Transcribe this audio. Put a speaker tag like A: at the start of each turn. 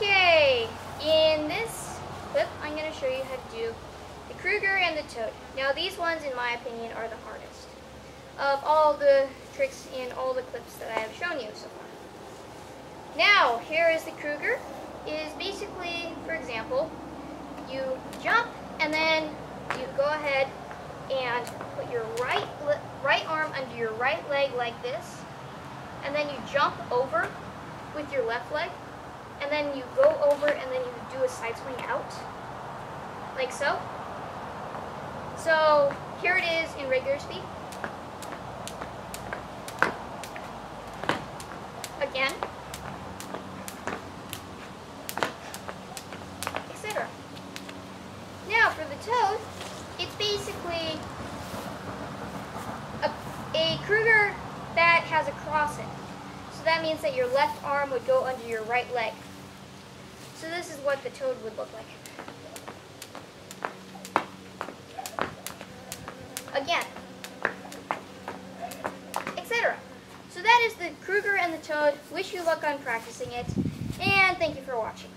A: Okay, in this clip, I'm going to show you how to do the Kruger and the Toad. Now, these ones, in my opinion, are the hardest of all the tricks in all the clips that I have shown you so far. Now, here is the Kruger. It is basically, for example, you jump and then you go ahead and put your right right arm under your right leg like this, and then you jump over with your left leg, and then you go over and then you do a side swing out, like so. So here it is in regular speed. Again. Etc. Now for the toad, it's basically a, a Kruger that has a cross in it. So that means that your left arm would go under your right leg. So this is what the toad would look like. Again. Etc. So that is the Kruger and the Toad. Wish you luck on practicing it. And thank you for watching.